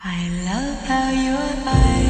I love how your eyes.